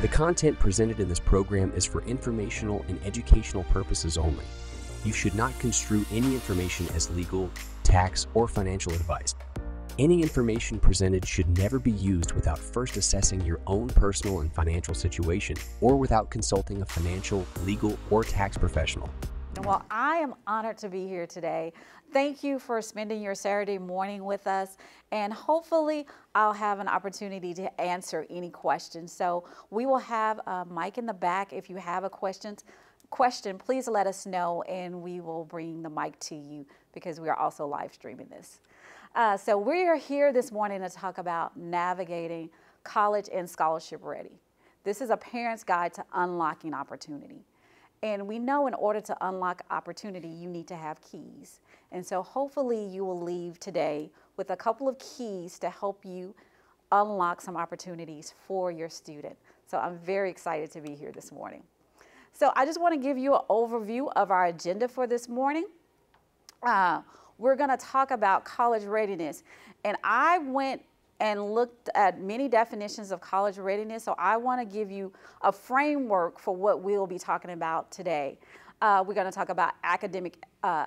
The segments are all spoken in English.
The content presented in this program is for informational and educational purposes only. You should not construe any information as legal, tax, or financial advice. Any information presented should never be used without first assessing your own personal and financial situation or without consulting a financial, legal, or tax professional. Well, I am honored to be here today. Thank you for spending your Saturday morning with us, and hopefully, I'll have an opportunity to answer any questions. So, we will have a mic in the back. If you have a question, question, please let us know, and we will bring the mic to you because we are also live streaming this. Uh, so, we are here this morning to talk about navigating college and scholarship ready. This is a parent's guide to unlocking opportunity. And we know in order to unlock opportunity, you need to have keys. And so hopefully you will leave today with a couple of keys to help you unlock some opportunities for your student. So I'm very excited to be here this morning. So I just want to give you an overview of our agenda for this morning. Uh, we're going to talk about college readiness. And I went and looked at many definitions of college readiness. So I want to give you a framework for what we'll be talking about today. Uh, we're going to talk about academic uh,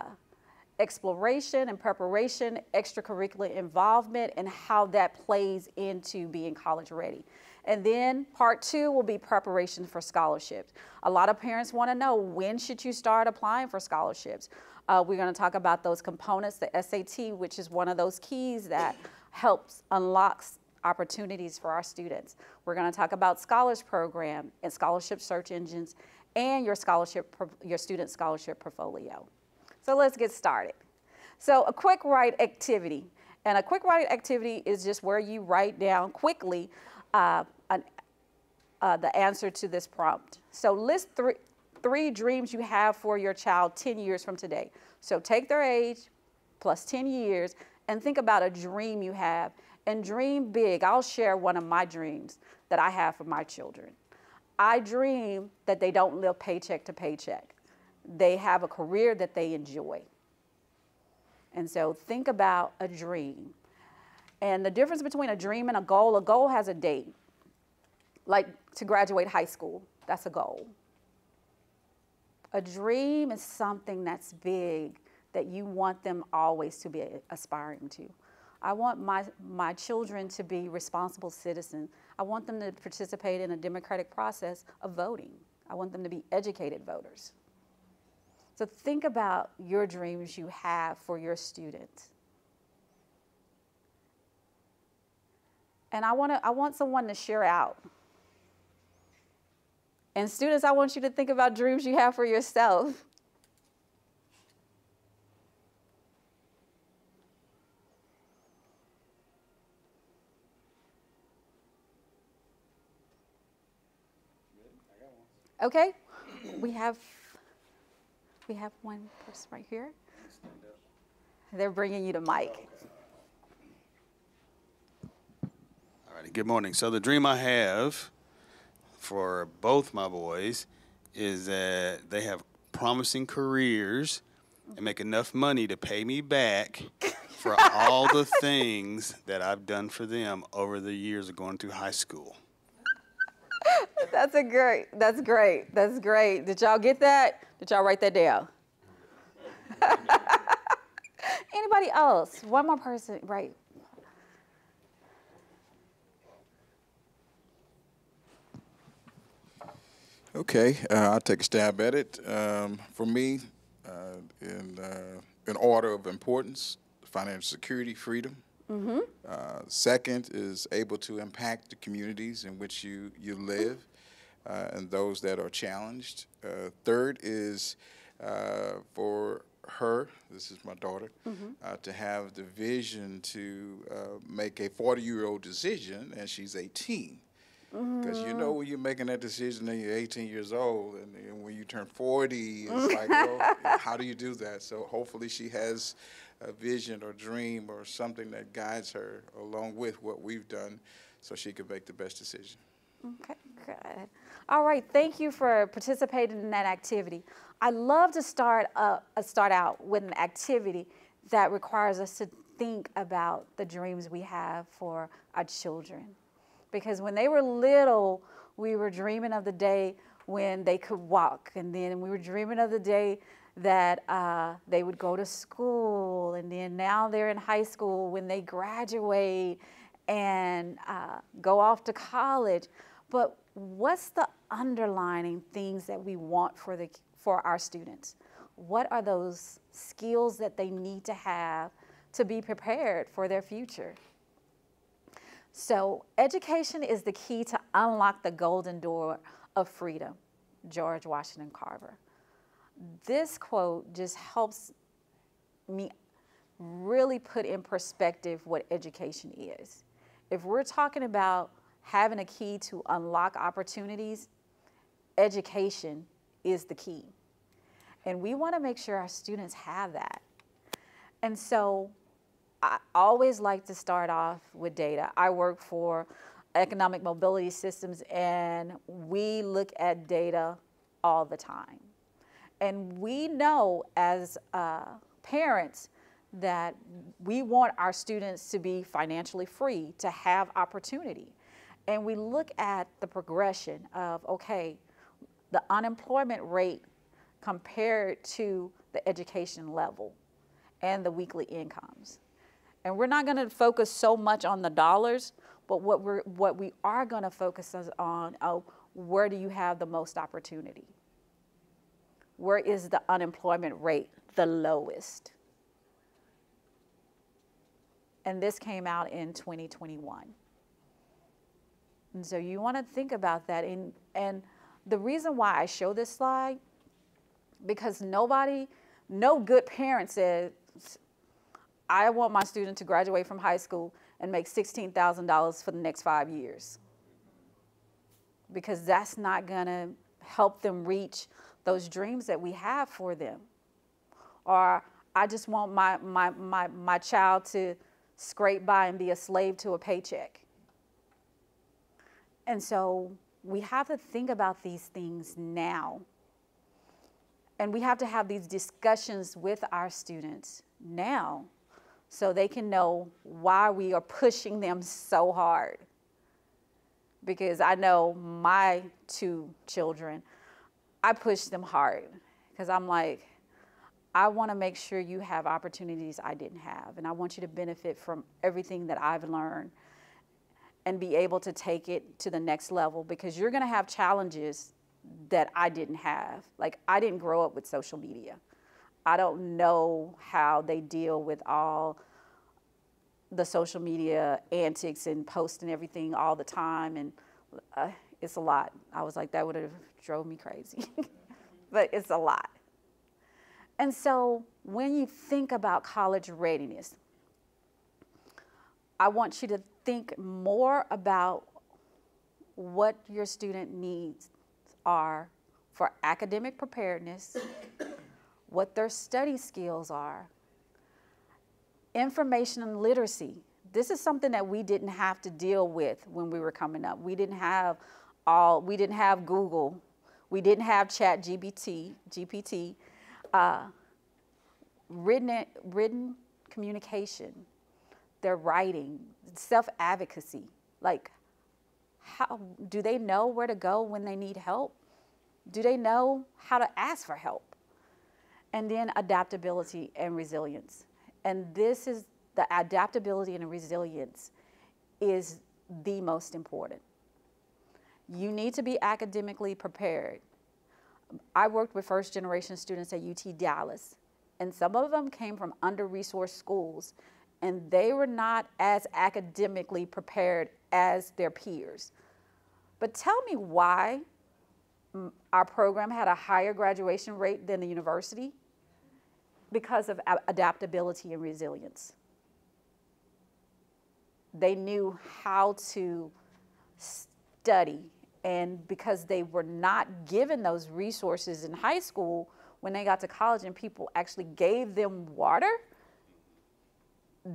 exploration and preparation, extracurricular involvement, and how that plays into being college ready. And then part two will be preparation for scholarships. A lot of parents want to know when should you start applying for scholarships. Uh, we're going to talk about those components, the SAT, which is one of those keys that helps unlocks opportunities for our students. We're going to talk about Scholars Program and scholarship search engines and your scholarship, your student scholarship portfolio. So let's get started. So a quick write activity. And a quick write activity is just where you write down quickly uh, an, uh, the answer to this prompt. So list three, three dreams you have for your child 10 years from today. So take their age plus 10 years and think about a dream you have and dream big. I'll share one of my dreams that I have for my children. I dream that they don't live paycheck to paycheck. They have a career that they enjoy. And so think about a dream. And the difference between a dream and a goal, a goal has a date. Like to graduate high school, that's a goal. A dream is something that's big that you want them always to be aspiring to. I want my, my children to be responsible citizens. I want them to participate in a democratic process of voting. I want them to be educated voters. So think about your dreams you have for your students. And I, wanna, I want someone to share out. And students, I want you to think about dreams you have for yourself. Okay, we have we have one person right here. They're bringing you the mic. All right. Good morning. So the dream I have for both my boys is that they have promising careers and make enough money to pay me back for all the things that I've done for them over the years of going through high school. That's a great. That's great. That's great. Did y'all get that? Did y'all write that down? Anybody else? One more person, right? Okay, uh, I'll take a stab at it. Um, for me, uh, in, uh, in order of importance, financial security, freedom, Mm-hmm. Uh, second is able to impact the communities in which you, you live uh, and those that are challenged. Uh, third is uh, for her, this is my daughter, mm-hmm. Uh, to have the vision to uh, make a 40 year old decision and she's 18. Because you know when you're making that decision and you're 18 years old, and, and when you turn 40, it's like, well, how do you do that? So hopefully she has a vision or dream or something that guides her along with what we've done so she can make the best decision. Okay, good. All right, thank you for participating in that activity. I love to start, uh, start out with an activity that requires us to think about the dreams we have for our children. Because when they were little, We were dreaming of the day when they could walk, and then we were dreaming of the day that uh, they would go to school, and then now they're in high school when they graduate and uh, go off to college. But what's the underlining things that we want for the for our students? What are those skills that they need to have to be prepared for their future? So, education is the key to unlock the golden door of freedom. George Washington Carver. This quote just helps me really put in perspective what education is. If we're talking about having a key to unlock opportunities, education is the key. And we want to make sure our students have that. And so I always like to start off with data. I work for economic mobility systems and we look at data all the time. And we know as uh, parents that we want our students to be financially free, to have opportunity. And we look at the progression of, okay, the unemployment rate compared to the education level and the weekly incomes. And we're not going to focus so much on the dollars, but what, we're, what we are going to focus on, oh, where do you have the most opportunity? Where is the unemployment rate the lowest? And this came out in 2021. And so you want to think about that. And, and the reason why I show this slide, because nobody, no good parent says, I want my student to graduate from high school and make $16,000 for the next five years. Because that's not going to help them reach those dreams that we have for them. Or I just want my, my, my, my child to scrape by and be a slave to a paycheck. And so we have to think about these things now. And we have to have these discussions with our students now so they can know why we are pushing them so hard. Because I know my two children, I push them hard because I'm like, I want to make sure you have opportunities I didn't have, and I want you to benefit from everything that I've learned and be able to take it to the next level because you're going to have challenges that I didn't have. Like, I didn't grow up with social media. I don't know how they deal with all the social media antics and posting everything all the time and uh, it's a lot. I was like, that would have drove me crazy. but it's a lot. And so when you think about college readiness, I want you to think more about what your student needs are for academic preparedness, what their study skills are, information and literacy. This is something that we didn't have to deal with when we were coming up. We didn't have all, we didn't have Google. We didn't have Chat GPT, GPT. Uh, written, written communication, their writing, self-advocacy. Like, how, do they know where to go when they need help? Do they know how to ask for help? And then adaptability and resilience. And this is the adaptability and resilience is the most important. You need to be academically prepared. I worked with first generation students at UT Dallas, and some of them came from under resourced schools, and they were not as academically prepared as their peers. But tell me why our program had a higher graduation rate than the university? Because of adaptability and resilience. They knew how to study and because they were not given those resources in high school, when they got to college and people actually gave them water,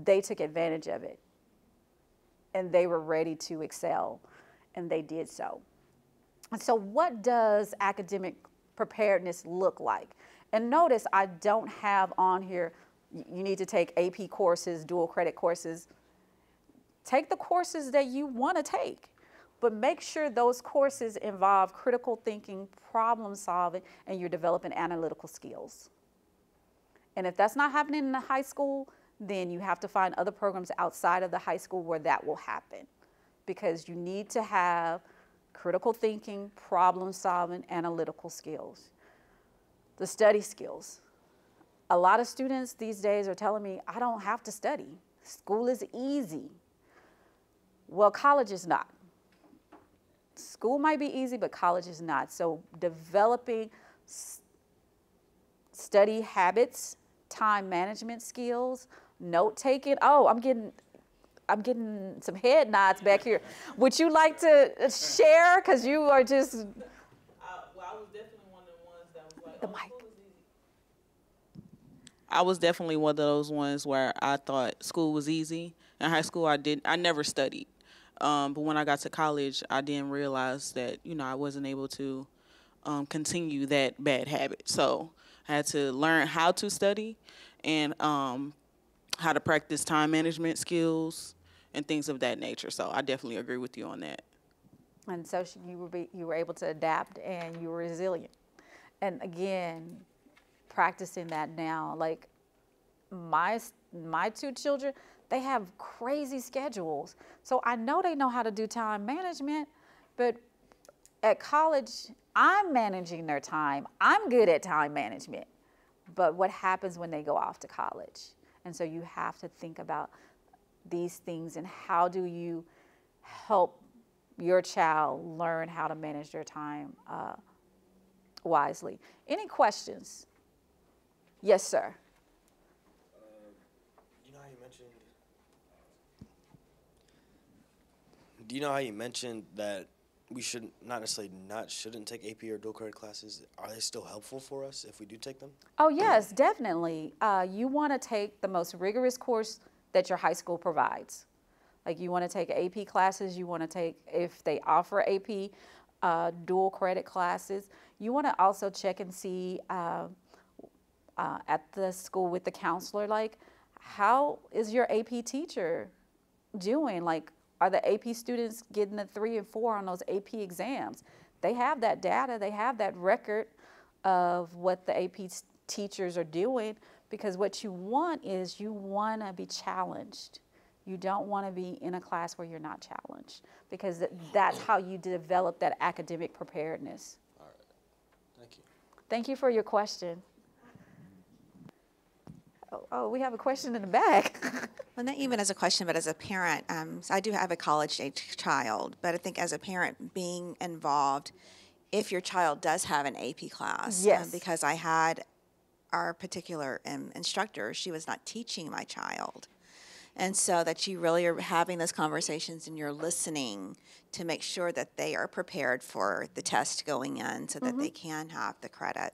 they took advantage of it. And they were ready to excel, and they did so. So, what does academic preparedness look like? And notice I don't have on here, you need to take AP courses, dual credit courses. Take the courses that you want to take but make sure those courses involve critical thinking, problem solving, and you're developing analytical skills. And if that's not happening in the high school, then you have to find other programs outside of the high school where that will happen. Because you need to have critical thinking, problem solving, analytical skills. The study skills. A lot of students these days are telling me, I don't have to study. School is easy. Well, college is not. School might be easy, but college is not. So developing study habits, time management skills, note taking. Oh, I'm getting I'm getting some head nods back here. Would you like to share? Because you are just. Uh, well, I was definitely one of the ones that was like. The oh, mic. I was definitely one of those ones where I thought school was easy. In high school, I did. I never studied. Um, but when I got to college, I didn't realize that you know I wasn't able to um, continue that bad habit. So I had to learn how to study and um, how to practice time management skills and things of that nature. So I definitely agree with you on that. And so you were be, you were able to adapt and you were resilient. And again, practicing that now, like my my two children, they have crazy schedules. So I know they know how to do time management, but at college, I'm managing their time. I'm good at time management. But what happens when they go off to college? And so you have to think about these things and how do you help your child learn how to manage their time uh, wisely. Any questions? Yes, sir. Do you know how you mentioned that we should not necessarily not shouldn't take AP or dual credit classes? Are they still helpful for us if we do take them? Oh yes, definitely. Uh, you want to take the most rigorous course that your high school provides. Like you want to take AP classes. You want to take if they offer AP uh, dual credit classes. You want to also check and see uh, uh, at the school with the counselor, like how is your AP teacher doing? Like are the AP students getting the three and four on those AP exams? They have that data, they have that record of what the AP teachers are doing because what you want is you want to be challenged. You don't want to be in a class where you're not challenged because that's how you develop that academic preparedness. All right. Thank you. Thank you for your question. Oh, oh we have a question in the back. Well, not even as a question, but as a parent, um, so I do have a college age child, but I think as a parent, being involved, if your child does have an AP class, um, yes. um, because I had our particular um, instructor, she was not teaching my child. And so that you really are having those conversations and you're listening to make sure that they are prepared for the test going in so that mm-hmm. they can have the credit.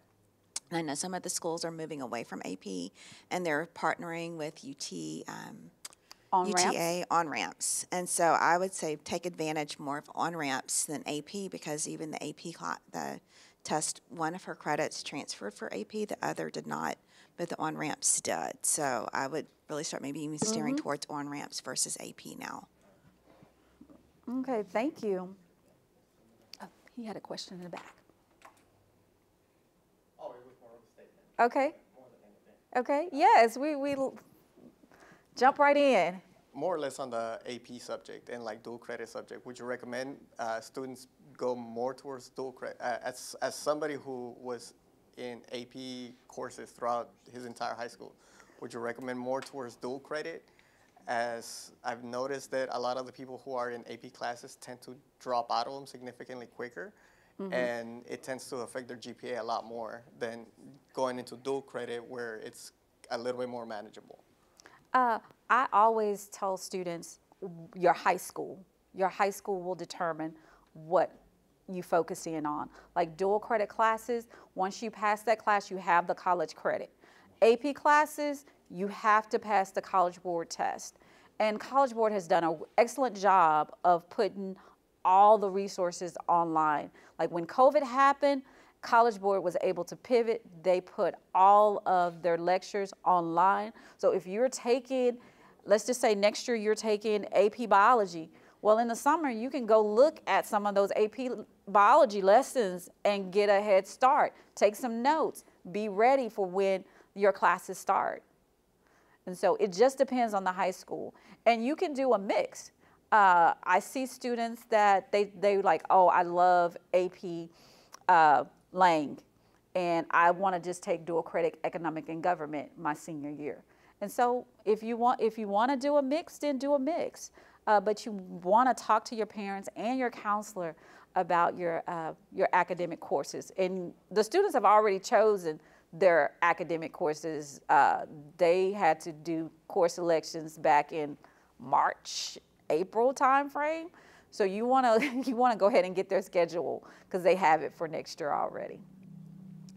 And I know some of the schools are moving away from AP and they're partnering with UT. Um, on UTA on ramps. And so I would say take advantage more of on ramps than AP because even the AP the test, one of her credits transferred for AP, the other did not, but the on ramps did. So I would really start maybe even steering mm-hmm. towards on ramps versus AP now. Okay, thank you. Oh, he had a question in the back. Okay. Okay. Yes, we we jump right in. More or less on the AP subject and like dual credit subject. Would you recommend uh, students go more towards dual credit? Uh, as as somebody who was in AP courses throughout his entire high school, would you recommend more towards dual credit? As I've noticed that a lot of the people who are in AP classes tend to drop out of them significantly quicker mm-hmm. and it tends to affect their GPA a lot more than going into dual credit where it's a little bit more manageable. Uh, I always tell students your high school. Your high school will determine what you focus in on. Like dual credit classes, once you pass that class, you have the college credit. AP classes, you have to pass the College Board test. And College Board has done an excellent job of putting all the resources online. Like when COVID happened, College Board was able to pivot. They put all of their lectures online. So if you're taking, let's just say next year you're taking AP biology, Well, in the summer, you can go look at some of those AP biology lessons and get a head start. Take some notes. Be ready for when your classes start. And so it just depends on the high school. And you can do a mix. Uh, I see students that they, they like, oh, I love AP uh, Lang, and I want to just take dual credit economic and government my senior year. And so if you want, if you want to do a mix, then do a mix. Uh, but you want to talk to your parents and your counselor about your uh, your academic courses. And the students have already chosen their academic courses. Uh, they had to do course selections back in March, April timeframe. So you want to you want to go ahead and get their schedule because they have it for next year already.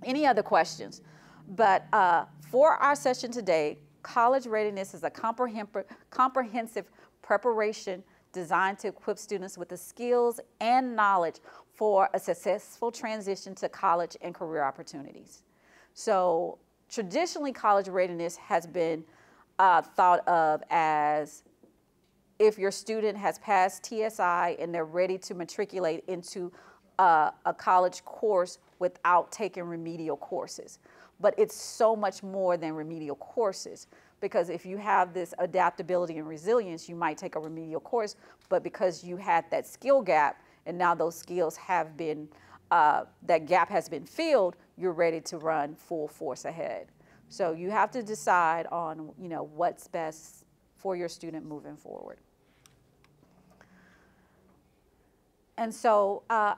Any other questions? But uh, for our session today, college readiness is a comprehensive preparation designed to equip students with the skills and knowledge for a successful transition to college and career opportunities. So traditionally, college readiness has been uh, thought of as if your student has passed TSI and they're ready to matriculate into uh, a college course without taking remedial courses. But it's so much more than remedial courses because if you have this adaptability and resilience, you might take a remedial course, but because you had that skill gap and now those skills have been, uh, that gap has been filled, you're ready to run full force ahead. So you have to decide on, you know, what's best for your student moving forward. And so uh,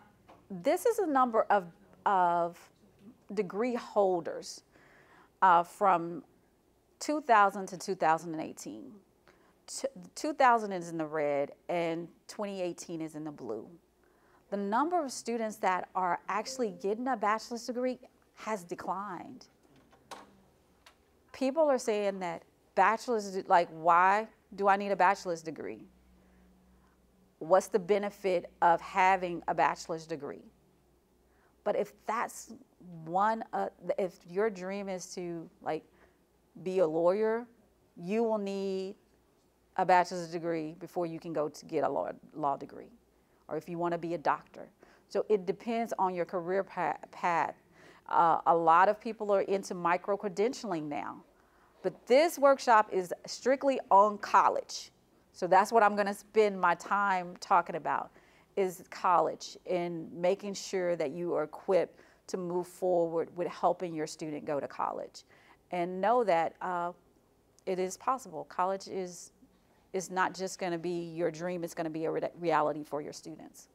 this is a number of, of degree holders uh, from 2000 to 2018. T 2000 is in the red and 2018 is in the blue. The number of students that are actually getting a bachelor's degree has declined. People are saying that bachelor's, like, why do I need a bachelor's degree? What's the benefit of having a bachelor's degree? But if that's one, uh, if your dream is to like be a lawyer, you will need a bachelor's degree before you can go to get a law, law degree, or if you want to be a doctor. So it depends on your career path. Uh, a lot of people are into micro credentialing now, but this workshop is strictly on college. So that's what I'm going to spend my time talking about is college and making sure that you are equipped to move forward with helping your student go to college and know that uh, it is possible. College is, is not just going to be your dream, it's going to be a re reality for your students.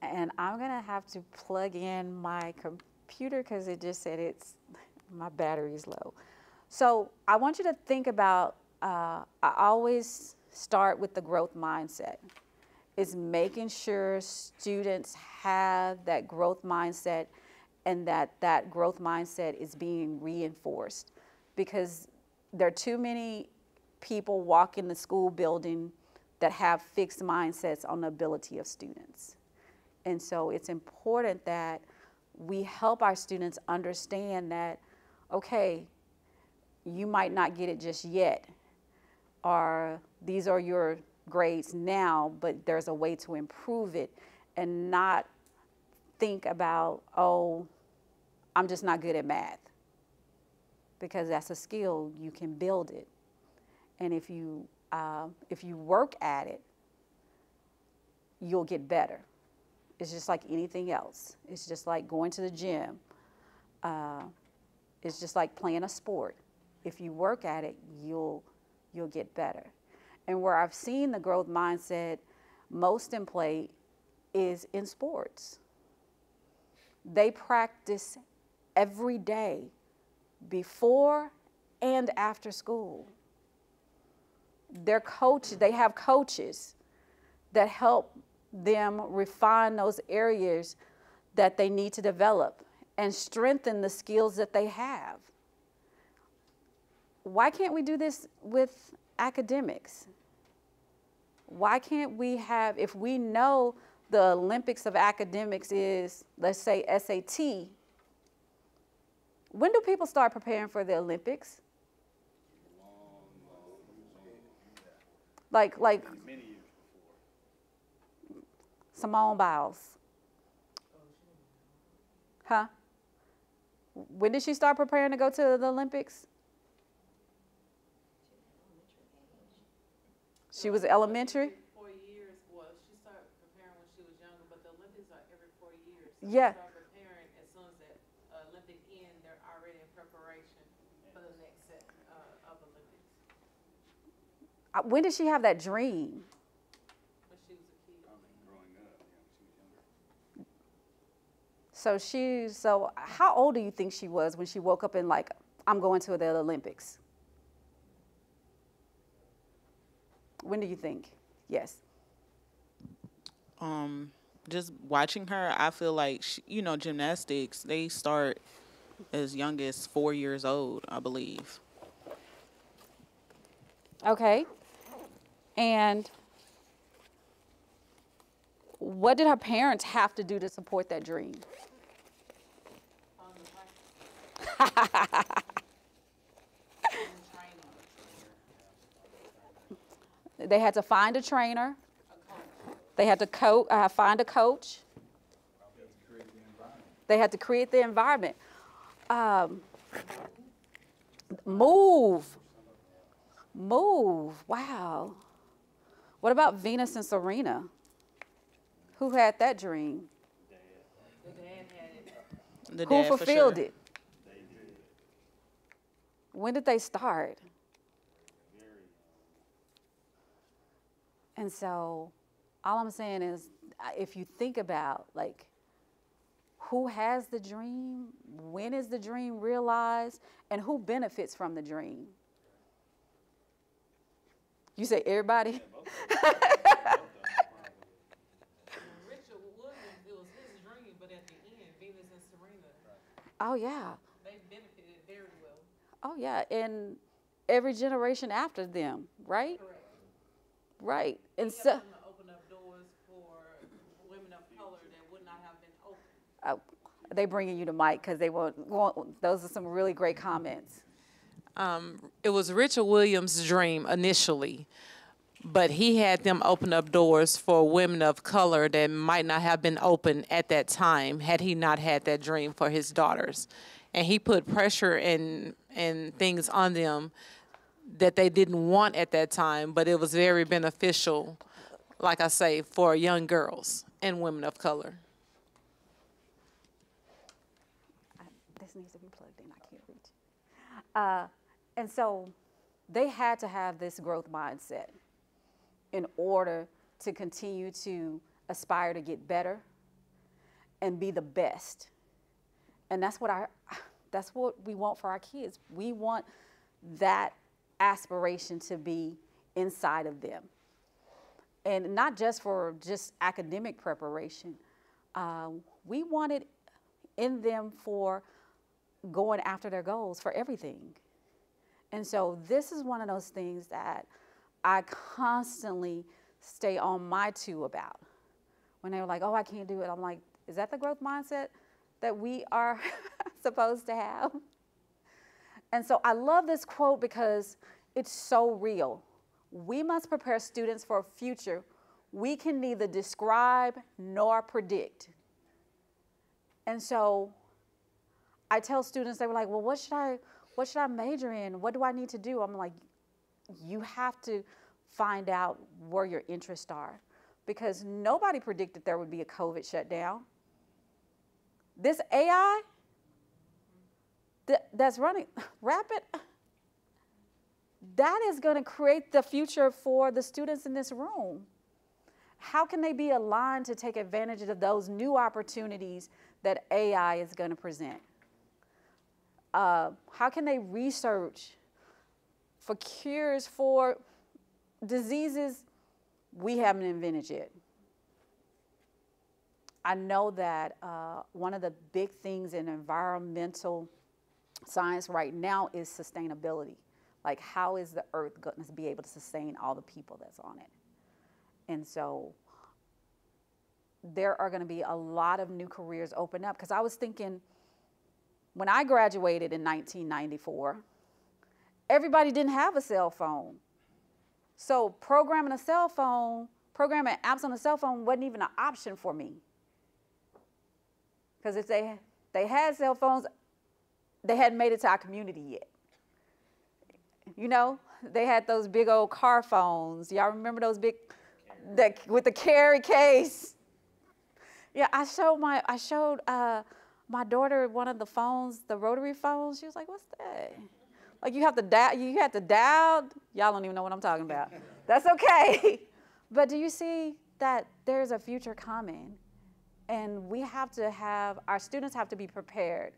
And I'm going to have to plug in my computer because it just said it's my battery is low. So I want you to think about, uh, I always start with the growth mindset is making sure students have that growth mindset and that that growth mindset is being reinforced because there are too many people walking the school building that have fixed mindsets on the ability of students. And so it's important that we help our students understand that, okay, you might not get it just yet, or these are your grades now, but there's a way to improve it and not think about, oh, I'm just not good at math. Because that's a skill, you can build it. And if you, uh, if you work at it, you'll get better. It's just like anything else. It's just like going to the gym. Uh, it's just like playing a sport. If you work at it, you'll, you'll get better. And where I've seen the growth mindset most in play is in sports. They practice every day before and after school. Their coach, they have coaches that help them refine those areas that they need to develop and strengthen the skills that they have. Why can't we do this with academics? Why can't we have, if we know the Olympics of academics is, let's say, SAT, when do people start preparing for the Olympics? Like, like Simone Biles. Huh? When did she start preparing to go to the Olympics? She was elementary? Four years, well, she started preparing when she was younger, but the Olympics are every four years. So Yeah. They start preparing as soon as the uh, Olympic end, they're already in preparation for the next set uh, of Olympics Uh, When did she have that dream? when she was a kid. So she, so how old do you think she was when she woke up and like, I'm going to the Olympics? When do you think? Yes. um, just watching her, I feel like she, you know gymnastics. They start as young as four years old, I believe. Okay. And what did her parents have to do to support that dream? They had to find a trainer. They had to co- uh, find a coach. They had to create the environment. Um, move. Move. Wow. What about Venus and Serena? Who had that dream? The Who dad for fulfilled sure. it? When did they start? And so, all I'm saying is, if you think about like, who has the dream? When is the dream realized? And who benefits from the dream? You say everybody? Richard Williams, it was his dream, but at the end, Venus and Serena, Oh, yeah. they benefited very well. Oh, yeah. And every generation after them, right? Correct. Right. And so, them open up doors for women of color that would not have been open. uh, they bringing you the mic because they want, want, those are some really great comments. it was Richard Williams' dream initially, but he had them open up doors for women of color that might not have been open at that time had he not had that dream for his daughters. And he put pressure and and things on them that they didn't want at that time, but it was very beneficial, like I say, for young girls and women of color. This needs to be plugged in. I can't reach. Uh, and so they had to have this growth mindset in order to continue to aspire to get better and be the best. And that's what our that's what we want for our kids. We want that aspiration to be inside of them. And not just for just academic preparation. Uh, we want it in them for going after their goals for everything. And so this is one of those things that I constantly stay on my two about. When they were like, oh, I can't do it, I'm like, is that the growth mindset that we are supposed to have? And so I love this quote because it's so real. We must prepare students for a future we can neither describe nor predict. And so I tell students, they were like, well, what should I, what should I major in? What do I need to do? I'm like, you have to find out where your interests are because nobody predicted there would be a COVID shutdown. This AI that, that's running rapid, that is going to create the future for the students in this room. How can they be aligned to take advantage of those new opportunities that AI is going to present? Uh, how can they research for cures for diseases we haven't invented yet? I know that uh, one of the big things in environmental science right now is sustainability. Like, how is the earth going to be able to sustain all the people that's on it? And so there are going to be a lot of new careers open up. Because I was thinking, when I graduated in 1994, everybody didn't have a cell phone. So programming a cell phone, programming apps on a cell phone wasn't even an option for me. Because if they they had cell phones, they hadn't made it to our community yet. You know, they had those big old car phones. Y'all remember those big, that with the carry case? Yeah, I showed my I showed uh, my daughter one of the phones, the rotary phones. She was like, "What's that?" Like you have to dial. You have to dial. Y'all don't even know what I'm talking about. That's okay. but do you see that there's a future coming, and we have to have our students have to be prepared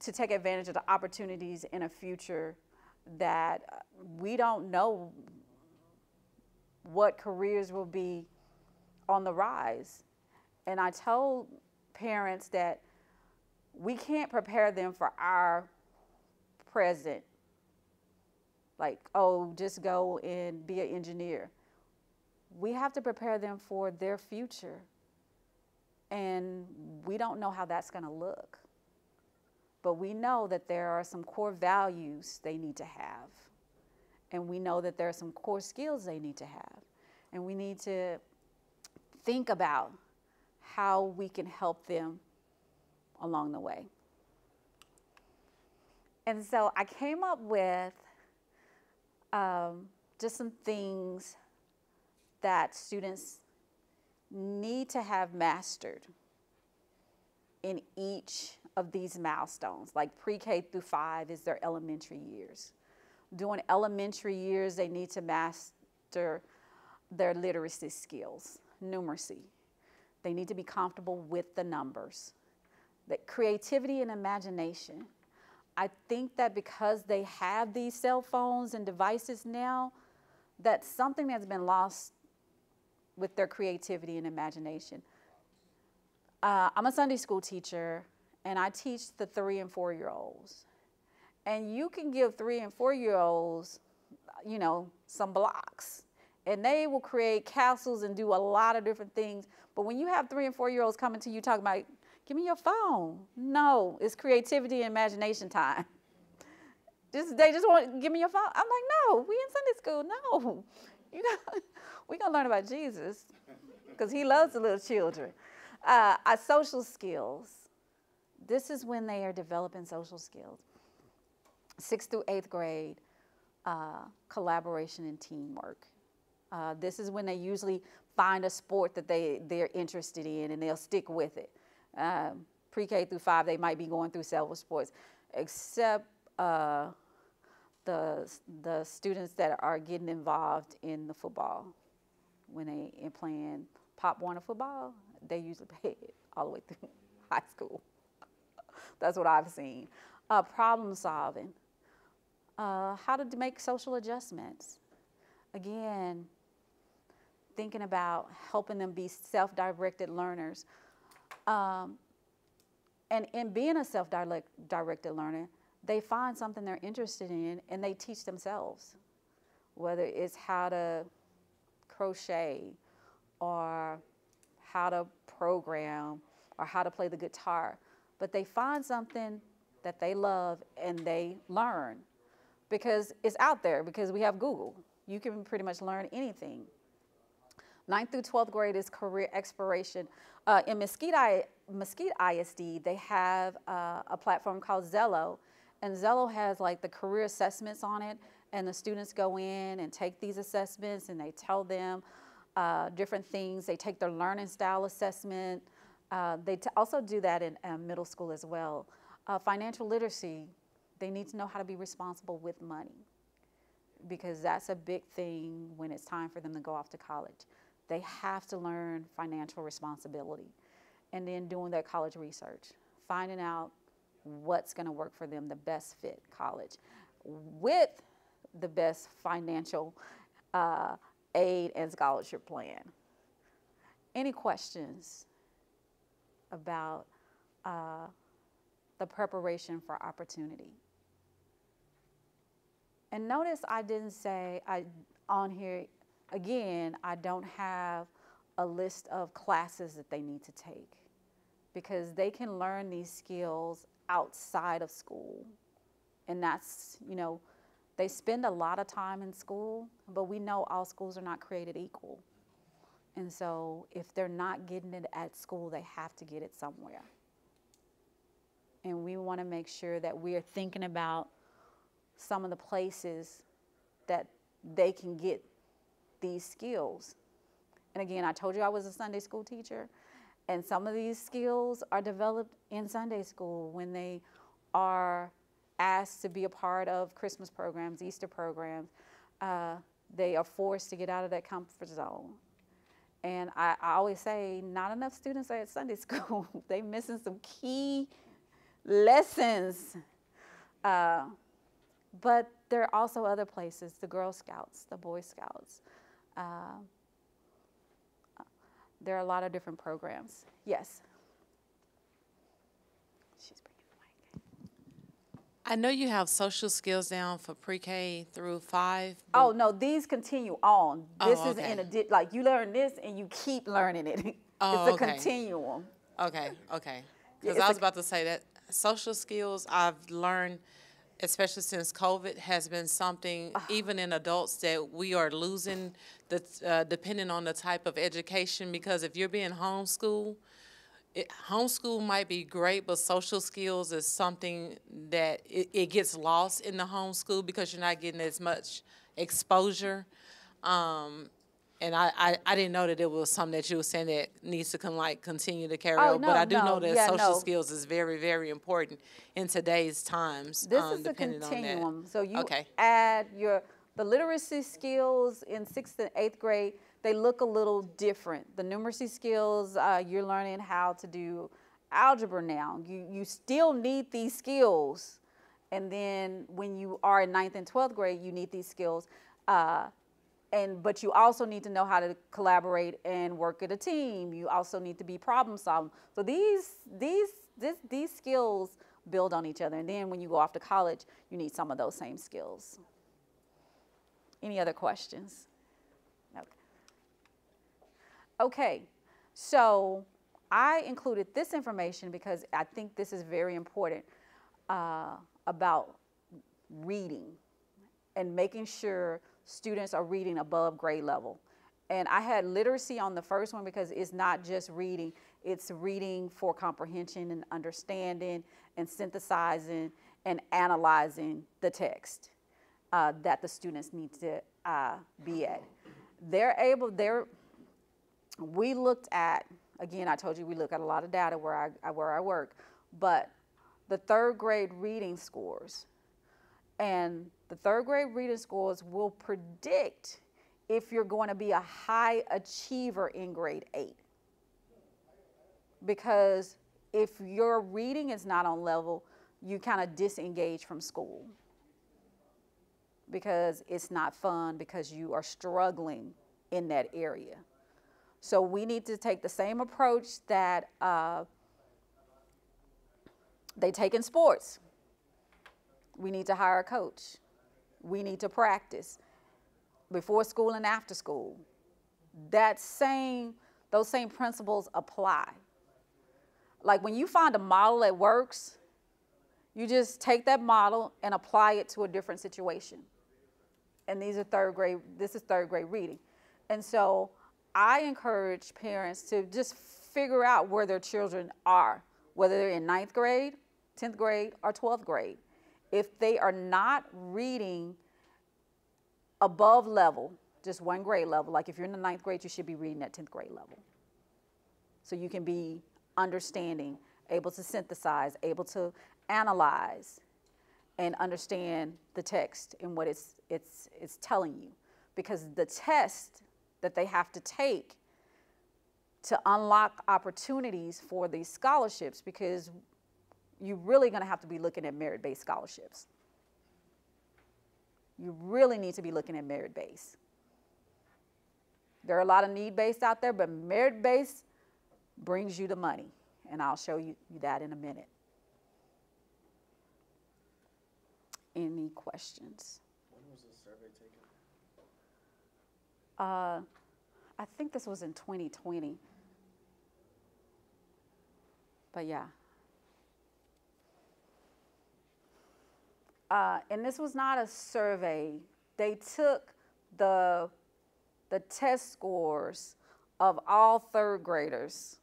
to take advantage of the opportunities in a future that we don't know what careers will be on the rise. And I told parents that we can't prepare them for our present. Like, oh, just go and be an engineer. We have to prepare them for their future. And we don't know how that's going to look. But we know that there are some core values they need to have. And we know that there are some core skills they need to have. And we need to think about how we can help them along the way. And so I came up with um, just some things that students need to have mastered in each of these milestones. Like pre K through five is their elementary years. During elementary years, they need to master their literacy skills, numeracy, they need to be comfortable with the numbers. That creativity and imagination. I think that because they have these cell phones and devices now, that's something that's been lost with their creativity and imagination. Uh, I'm a Sunday school teacher, and I teach the three and four year olds. And you can give three and four year olds, you know, some blocks, and they will create castles and do a lot of different things. But when you have three and four year olds coming to you talking about, give me your phone. No, it's creativity and imagination time. Just, they just want, give me your phone. I'm like, no, we in Sunday school. No, you got, we gonna learn about Jesus because he loves the little children. Uh, our social skills. This is when they are developing social skills. Sixth through eighth grade, uh, collaboration and teamwork. Uh, this is when they usually find a sport that they, they're interested in and they'll stick with it. Um, pre-K through five, they might be going through several sports, except uh, the, the students that are getting involved in the football. When they in playing Pop Warner football, they usually play it all the way through high school. That's what I've seen. Uh, problem solving, uh, how to make social adjustments. Again, thinking about helping them be self-directed learners. Um, and in being a self-directed learner, they find something they're interested in and they teach themselves, whether it's how to crochet or how to program or how to play the guitar. But they find something that they love and they learn because it's out there because we have Google. You can pretty much learn anything. Ninth through 12th grade is career exploration. Uh, in Mesquite, Mesquite ISD, they have uh, a platform called Xello, and Xello has like the career assessments on it, and the students go in and take these assessments, and they tell them uh, different things. They take their learning style assessment. Uh, they also do that in uh, middle school as well. Uh, financial literacy, they need to know how to be responsible with money because that's a big thing when it's time for them to go off to college. They have to learn financial responsibility. And then doing their college research, finding out what's going to work for them, the best fit college, with the best financial uh, aid and scholarship plan. Any questions about uh, the preparation for opportunity? And notice I didn't say I on here again, I don't have a list of classes that they need to take because they can learn these skills outside of school. And that's, you know, They spend a lot of time in school, but we know all schools are not created equal. And so if they're not getting it at school, they have to get it somewhere. And we want to make sure that we are thinking about some of the places that they can get these skills. And again, I told you I was a Sunday school teacher, and some of these skills are developed in Sunday school when they are asked to be a part of Christmas programs, Easter programs. Uh, they are forced to get out of that comfort zone. And I, I always say, not enough students are at Sunday school. They're missing some key lessons. Uh, but there are also other places, the Girl Scouts, the Boy Scouts. Uh, there are a lot of different programs. Yes. She's bringing the mic. I know you have social skills down for pre-K through five. Oh no, these continue on. Oh, This is in a di- like you learn this and you keep learning it. Oh, it's a okay. continuum. Okay, okay. Because I was about to say that social skills I've learned, especially since COVID, has been something Ah. even in adults that we are losing. The uh, depending on the type of education, because if you're being homeschooled, it, homeschool might be great, but social skills is something that it, it gets lost in the homeschool because you're not getting as much exposure. Um, and I, I, I didn't know that it was something that you were saying that needs to con, like continue to carry Oh, on. no, but I do no, know that yeah, social no. skills is very, very important in today's times. This um, is a depending on that. continuum. So you Okay. add your the literacy skills in sixth and eighth grade. They look a little different. The numeracy skills, uh, you're learning how to do algebra now. You you still need these skills, and then when you are in ninth and twelfth grade, you need these skills. Uh, and but you also need to know how to collaborate and work at a team. You also need to be problem solving. So these these this, these skills build on each other. And then when you go off to college, you need some of those same skills. Any other questions? Okay. So I included this information because I think this is very important uh, about reading and making sure students are reading above grade level. And I had literacy on the first one because it's not just reading, it's reading for comprehension and understanding and synthesizing and analyzing the text uh, that the students need to uh, be at. They're able, they're, we looked at, again, I told you we look at a lot of data where I, where I work, but the third grade reading scores, and the third grade reading scores will predict if you're going to be a high achiever in grade eight. Because if your reading is not on level, you kind of disengage from school because it's not fun because you are struggling in that area. So we need to take the same approach that uh, they take in sports. We need to hire a coach. We need to practice before school and after school. That same, those same principles apply. Like when you find a model that works, you just take that model and apply it to a different situation. And these are third grade, this is third grade reading. And so I encourage parents to just figure out where their children are, whether they're in ninth grade, 10th grade, or 12th grade. If they are not reading above level, just one grade level, like if you're in the ninth grade, you should be reading at 10th grade level. So you can be understanding, able to synthesize, able to analyze, and understand the text and what it's, it's, it's telling you. Because the test that they have to take to unlock opportunities for these scholarships, because you're really going to have to be looking at merit based scholarships. You really need to be looking at merit based. There are a lot of need based out there, but merit based brings you the money. And I'll show you that in a minute. Any questions? When was the survey taken? Uh, I think this was in 2020. But yeah. uh, and this was not a survey. They took the the test scores of all third graders,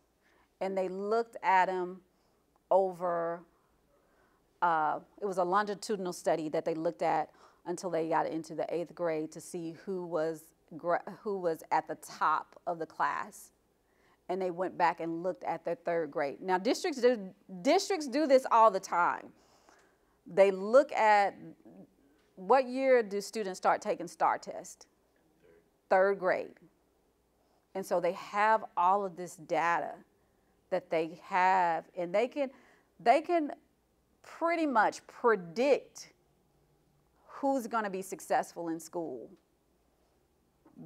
and they looked at them over. Uh, it was a longitudinal study that they looked at until they got into the eighth grade to see who was who was at the top of the class and they went back and looked at their third grade. Now districts do, districts do this all the time. They look at what year do students start taking STAR test? Third grade. And so they have all of this data that they have and they can they can pretty much predict who's going to be successful in school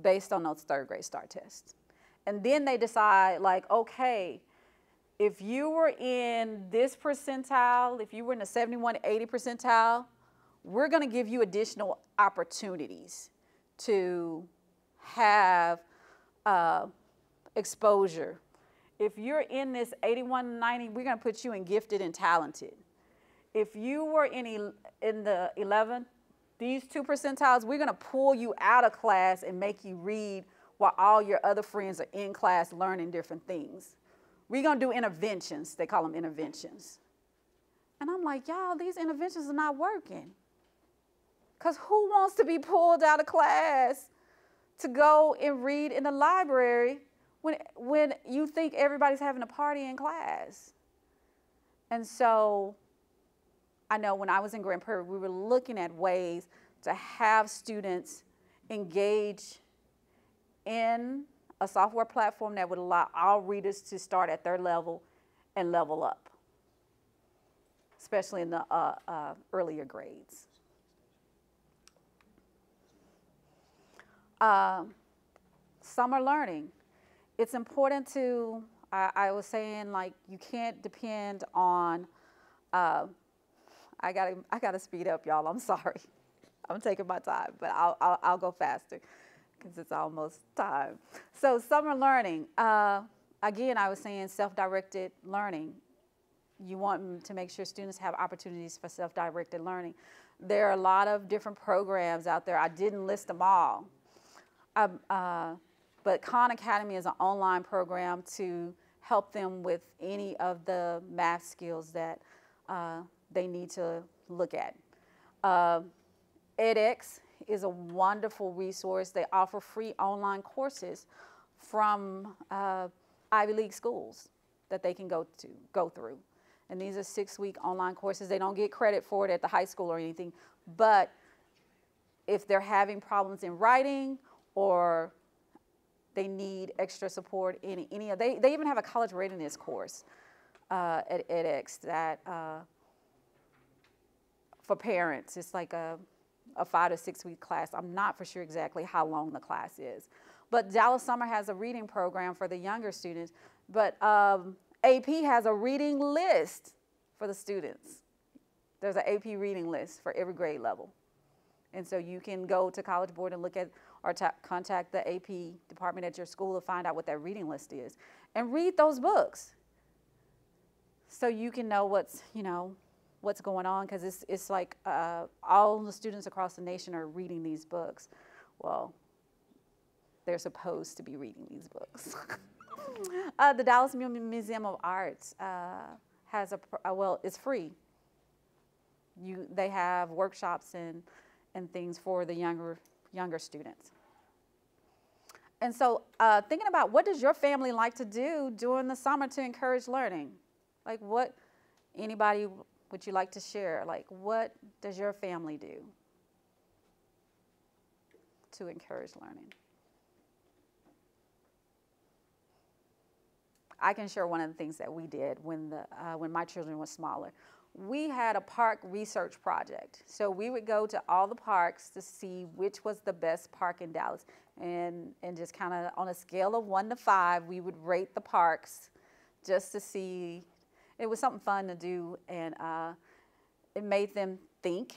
based on those third grade STAR tests. And then they decide, like, okay, if you were in this percentile, if you were in the 71 80 percentile, we're going to give you additional opportunities to have uh, exposure. If you're in this 81 90, we're going to put you in gifted and talented. If you were in, in the 11, these two percentiles, we're going to pull you out of class and make you read while all your other friends are in class learning different things. We're going to do interventions. They call them interventions. And I'm like, y'all, these interventions are not working. Because who wants to be pulled out of class to go and read in the library when, when you think everybody's having a party in class? And so I know when I was in Grand Prairie, we were looking at ways to have students engage in a software platform that would allow all readers to start at their level and level up, especially in the uh, uh, earlier grades. Uh, summer learning. It's important to, I, I, was saying, like, you can't depend on, uh, I gotta, I gotta speed up, y'all. I'm sorry. I'm taking my time, but I'll, I'll, I'll go faster because it's almost time. So summer learning, uh, again, I was saying self-directed learning. You want to make sure students have opportunities for self-directed learning. There are a lot of different programs out there. I didn't list them all. Um, uh, but Khan Academy is an online program to help them with any of the math skills that uh, they need to look at. Uh, edX is a wonderful resource. They offer free online courses from uh, Ivy League schools that they can go to go through. And these are six-week online courses. They don't get credit for it at the high school or anything, but if they're having problems in writing or they need extra support in any of, they, they even have a college readiness course uh, at edX that uh, for parents. It's like a a five to six week class. I'm not for sure exactly how long the class is. But Dallas Summer has a reading program for the younger students, but um, AP has a reading list for the students. There's an AP reading list for every grade level. And so you can go to College Board and look at or contact the AP department at your school to find out what that reading list is. And read those books so you can know what's, you know, what's going on because it's, it's like uh, all the students across the nation are reading these books. Well, they're supposed to be reading these books. uh, the Dallas Museum of Arts uh, has a, uh, well, it's free. You, they have workshops and, and things for the younger, younger students. And so uh, thinking about what does your family like to do during the summer to encourage learning? Like what, anybody would you like to share? Like, what does your family do to encourage learning? I can share one of the things that we did when, the, uh, when my children were smaller. We had a park research project. So we would go to all the parks to see which was the best park in Dallas. And, and just kind of on a scale of one to five, we would rate the parks just to see it was something fun to do, and uh, it made them think,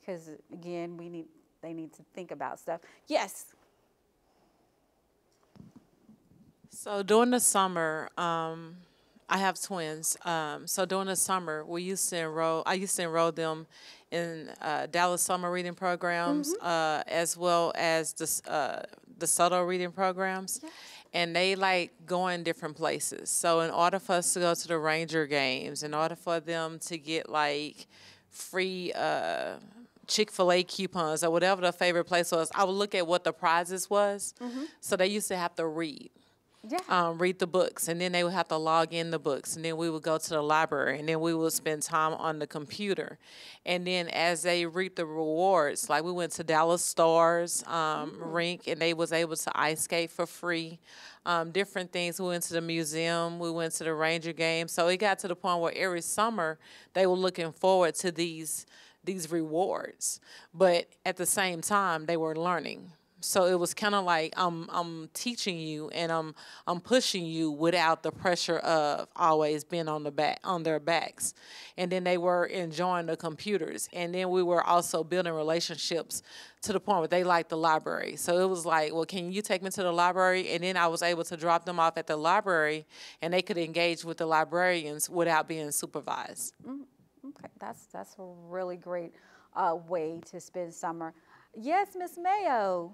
because again, we need they need to think about stuff. Yes. So during the summer, um, I have twins. Um, so during the summer, we used to enroll. I used to enroll them in uh, Dallas summer reading programs, uh, as well as the uh, the Soto reading programs, and they like going different places. So in order for us to go to the Ranger games, in order for them to get like free. Uh, Chick Fil A coupons or whatever the favorite place was, I would look at what the prizes was. So they used to have to read Yeah. um, read the books, and then they would have to log in the books, and then we would go to the library, and then we would spend time on the computer, and then as they reap the rewards, like we went to Dallas Stars um, rink, and they was able to ice skate for free, um, different things. We went to the museum, we went to the Ranger game, so it got to the point where every summer they were looking forward to these these rewards, but at the same time they were learning. So it was kind of like I'm I'm teaching you and I'm I'm pushing you without the pressure of always being on the back on their backs. And then they were enjoying the computers. And then we were also building relationships to the point where they liked the library. So it was like, well, can you take me to the library? And then I was able to drop them off at the library and they could engage with the librarians without being supervised. Okay, that's that's a really great uh, way to spend summer. Yes, Miss Mayo.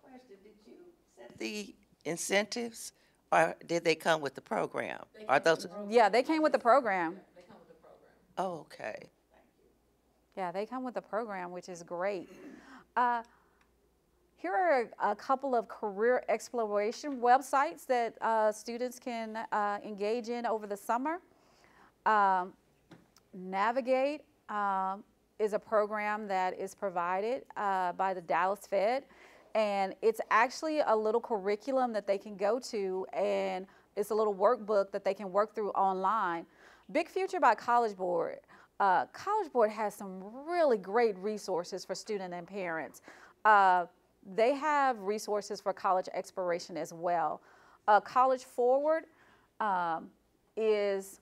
Question, did you set the incentives, or did they come with the program? Are those, Yeah, they came with the program. oh, okay. Yeah, they come with the program, which is great. Uh, here are a couple of career exploration websites that uh, students can uh, engage in over the summer. Um, Navigate um, is a program that is provided uh, by the Dallas Fed, and it's actually a little curriculum that they can go to, and it's a little workbook that they can work through online. Big Future by College Board. Uh, College Board has some really great resources for student and parents. Uh, they have resources for college exploration as well. Uh, college Forward um, is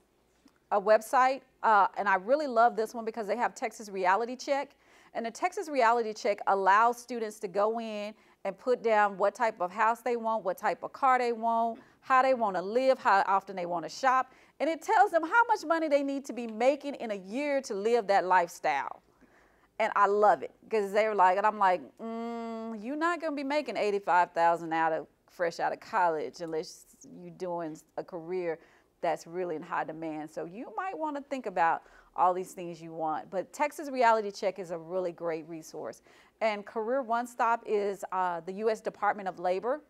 a website, uh, and I really love this one because they have Texas Reality Check. And the Texas Reality Check allows students to go in and put down what type of house they want, what type of car they want, how they want to live, how often they want to shop. And it tells them how much money they need to be making in a year to live that lifestyle. And I love it because they're like, and I'm like, mm, you're not going to be making 85,000 out of fresh out of college unless you're doing a career that's really in high demand. So you might want to think about all these things you want. But Texas Reality Check is a really great resource. And Career One Stop is uh, the U.S. Department of Labor.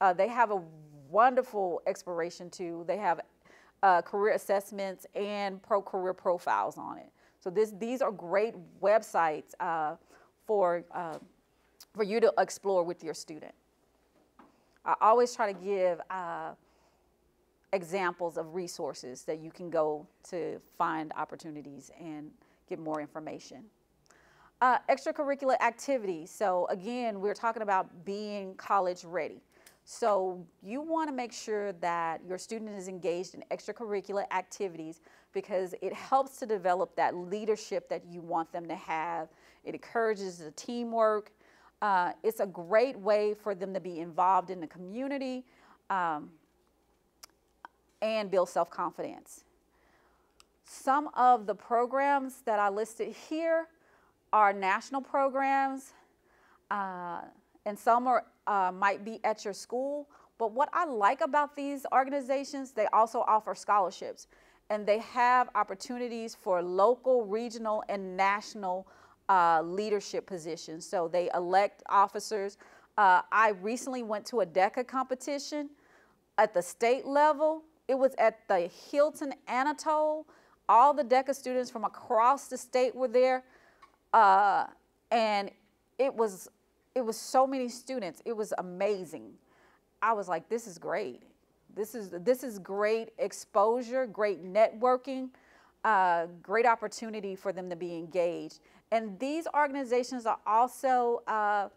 Uh, they have a wonderful exploration too. They have uh, career assessments and pro career profiles on it. So this, these are great websites uh, for, uh, for you to explore with your student. I always try to give uh, examples of resources that you can go to find opportunities and get more information. Uh, extracurricular activities. So again, we're talking about being college ready. So you want to make sure that your student is engaged in extracurricular activities because it helps to develop that leadership that you want them to have. It encourages the teamwork. Uh, it's a great way for them to be involved in the community um, and build self-confidence. Some of the programs that I listed here are national programs, uh, and some are, uh, might be at your school. But what I like about these organizations, they also offer scholarships, and they have opportunities for local, regional, and national uh, leadership positions. So they elect officers. Uh, I recently went to a DECA competition at the state level. It was at the Hilton Anatole. All the DECA students from across the state were there. Uh, and it was it was so many students. It was amazing. I was like, this is great. This is this is great exposure, great networking, uh, great opportunity for them to be engaged. And these organizations are also uh,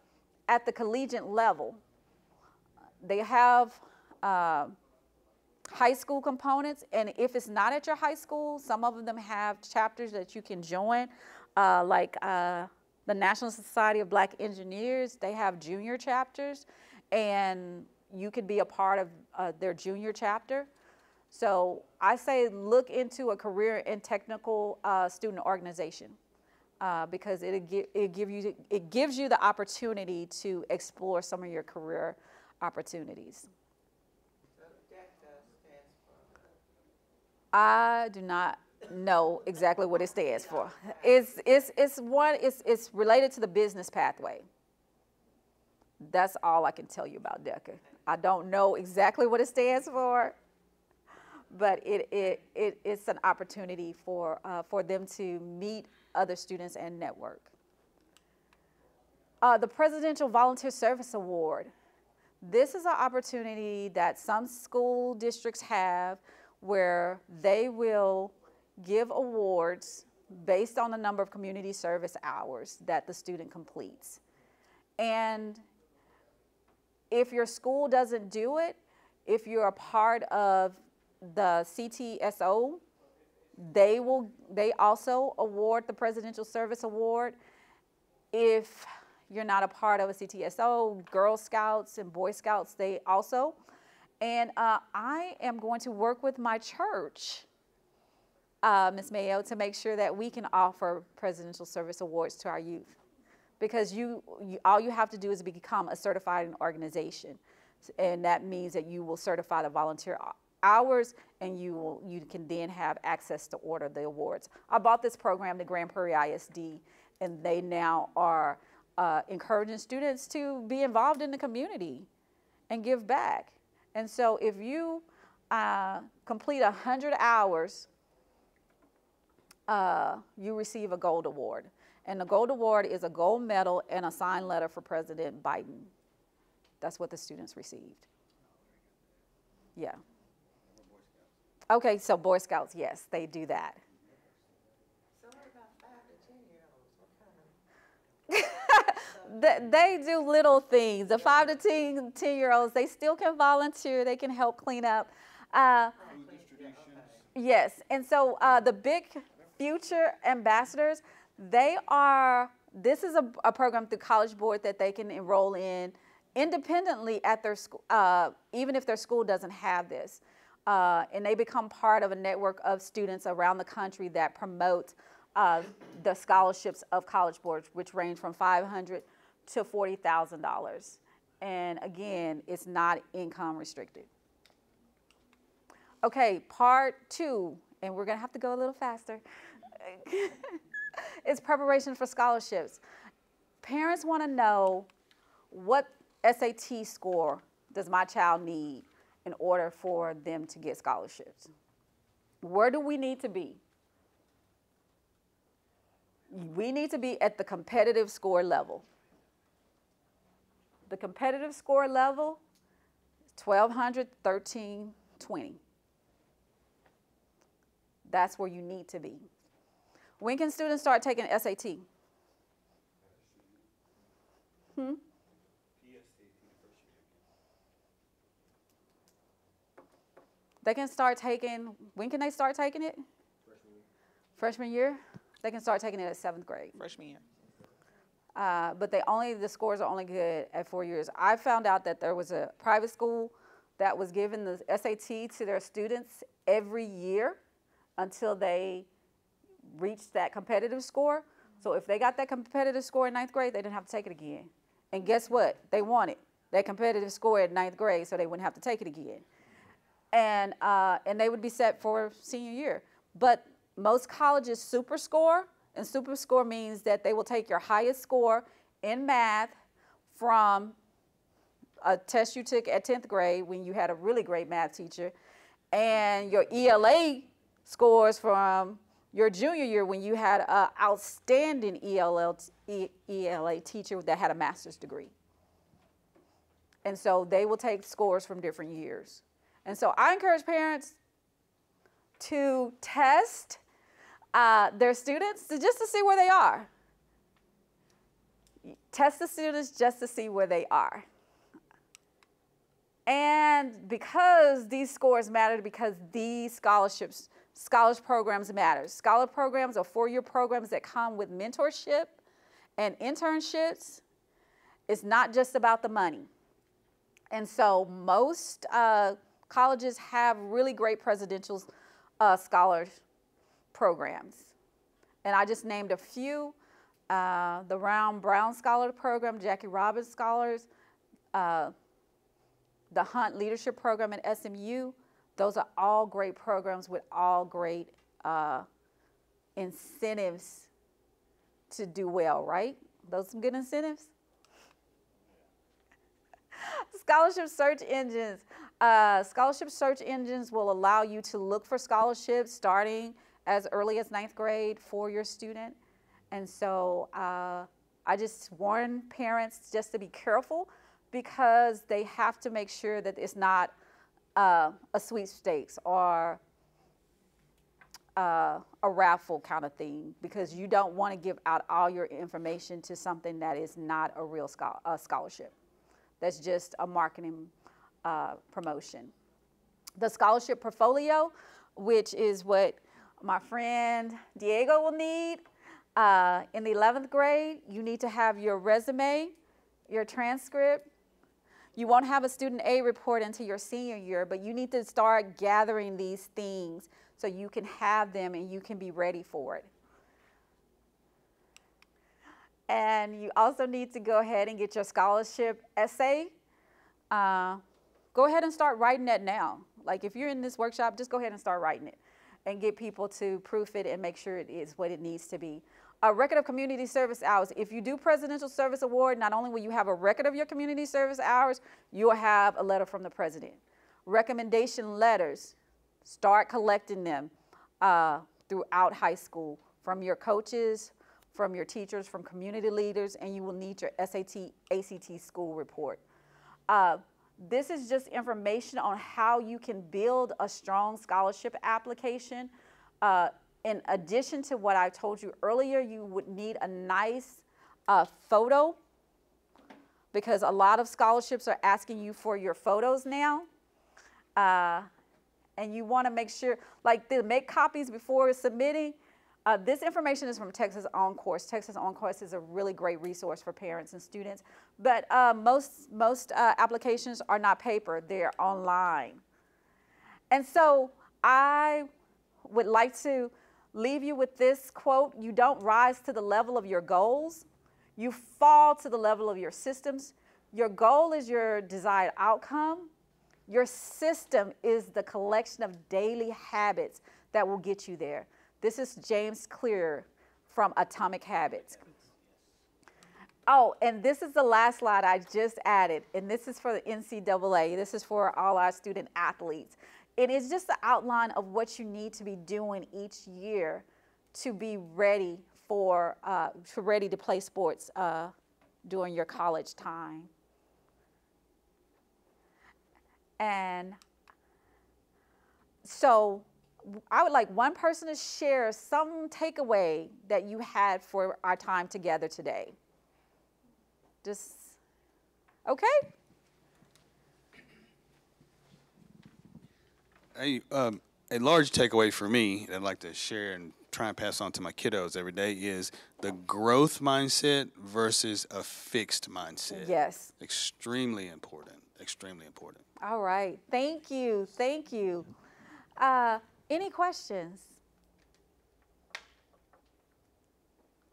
at the collegiate level. They have uh, high school components, and if it's not at your high school, some of them have chapters that you can join, uh, like uh, the National Society of Black Engineers. They have junior chapters, and you could be a part of uh, their junior chapter. So I say look into a career and technical uh, student organization uh, because it it give you it gives you the opportunity to explore some of your career opportunities. I do not know exactly what it stands for. It's, it's, it's one, it's, it's related to the business pathway. That's all I can tell you about DECA. I don't know exactly what it stands for, but it, it, it, it's an opportunity for, uh, for them to meet other students and network. Uh, the Presidential Volunteer Service Award. This is an opportunity that some school districts have where they will give awards based on the number of community service hours that the student completes. And if your school doesn't do it, if you're a part of the CTSO, they will they also award the Presidential Service Award. If you're not a part of a CTSO, Girl Scouts and Boy Scouts, they also. And uh, I am going to work with my church, uh, Ms. Mayo, to make sure that we can offer Presidential Service Awards to our youth. Because you, you, all you have to do is become a certified organization. And that means that you will certify the volunteer hours and you will you can then have access to order the awards. I bought this program the grand prairie isd and they now are uh, encouraging students to be involved in the community and give back and so if you uh, complete 100 hours uh, you receive a gold award and the Gold Award is a gold medal and a signed letter for President Biden. That's what the students received. Yeah. Okay, so Boy Scouts, yes, they do that. They do little things. The five to 10, 10 year olds, they still can volunteer, they can help clean up. Uh, yes, and so uh, the big future ambassadors, they are, this is a, a program through College Board that they can enroll in independently at their school, uh, even if their school doesn't have this. Uh, and they become part of a network of students around the country that promote uh, the scholarships of College Boards, which range from 500 to $40,000. And again, it's not income restricted. Okay, part two, and we're gonna have to go a little faster. It's preparation for scholarships. Parents want to know what SAT score does my child need in order for them to get scholarships? Where do we need to be? We need to be at the competitive score level. The competitive score level is 1200, 13, 20. That's where you need to be. When can students start taking SAT? Hmm? They can start taking, when can they start taking it? Freshman year. Freshman year? They can start taking it at seventh grade. Freshman year. Uh, but they only, the scores are only good at four years. I found out that there was a private school that was giving the SAT to their students every year until they reached that competitive score. So if they got that competitive score in ninth grade, they didn't have to take it again. And guess what? They wanted that competitive score in ninth grade, so they wouldn't have to take it again. And uh, and they would be set for senior year. But most colleges super score, and super score means that they will take your highest score in math from a test you took at 10th grade when you had a really great math teacher, and your ELA scores from your junior year when you had an outstanding ELL, ELA teacher that had a master's degree. And so they will take scores from different years. And so I encourage parents to test uh, their students to, just to see where they are. Test the students just to see where they are. And because these scores matter, because these scholarships Scholars programs matter. Scholar programs are four-year programs that come with mentorship and internships. It's not just about the money. And so most uh, colleges have really great presidential uh, scholars programs. And I just named a few. Uh, the Ron Brown Scholar Program, Jackie Robins Scholars, uh, the Hunt Leadership Program at SMU. Those are all great programs with all great uh, incentives to do well, right? Those some good incentives? scholarship search engines. Uh, scholarship search engines will allow you to look for scholarships starting as early as ninth grade for your student. And so uh, I just warn parents just to be careful because they have to make sure that it's not uh, a sweepstakes or uh, a raffle kind of thing because you don't want to give out all your information to something that is not a real scholarship. That's just a marketing uh, promotion. The scholarship portfolio, which is what my friend Diego will need. Uh, in the 11th grade, you need to have your resume, your transcript. You won't have a student aid report until your senior year, but you need to start gathering these things so you can have them and you can be ready for it. And you also need to go ahead and get your scholarship essay. Uh, go ahead and start writing that now. Like if you're in this workshop, just go ahead and start writing it and get people to proof it and make sure it is what it needs to be. A record of community service hours. If you do Presidential Service Award, not only will you have a record of your community service hours, you'll have a letter from the president. Recommendation letters, start collecting them uh, throughout high school from your coaches, from your teachers, from community leaders, and you will need your SAT, ACT school report. Uh, this is just information on how you can build a strong scholarship application. Uh, in addition to what I told you earlier, you would need a nice uh, photo because a lot of scholarships are asking you for your photos now. Uh, and you want to make sure, like, to make copies before submitting, uh, this information is from Texas OnCourse. Texas OnCourse is a really great resource for parents and students. But uh, most, most uh, applications are not paper, they're online. And so I would like to leave you with this quote You don't rise to the level of your goals, you fall to the level of your systems. Your goal is your desired outcome. Your system is the collection of daily habits that will get you there. This is James Clear from Atomic Habits. Oh, and this is the last slide I just added, and this is for the NCAA. This is for all our student athletes. It is just the outline of what you need to be doing each year to be ready for, uh, to ready to play sports uh, during your college time. And so I would like one person to share some takeaway that you had for our time together today. Just, okay? A, um, a large takeaway for me that I'd like to share and try and pass on to my kiddos every day is the growth mindset versus a fixed mindset. Yes. Extremely important. Extremely important. All right. Thank you. Thank you. Uh, any questions?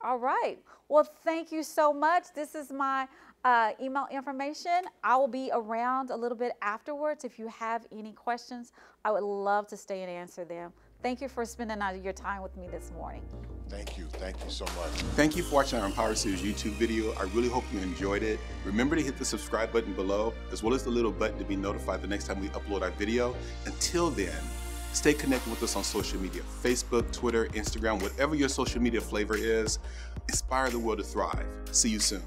All right. Well, thank you so much. This is my uh, email information. I will be around a little bit afterwards. If you have any questions, I would love to stay and answer them. Thank you for spending your time with me this morning. Thank you. Thank you so much. Thank you for watching our Empower Series YouTube video. I really hope you enjoyed it. Remember to hit the subscribe button below, as well as the little button to be notified the next time we upload our video. Until then, Stay connected with us on social media Facebook, Twitter, Instagram, whatever your social media flavor is. Inspire the world to thrive. See you soon.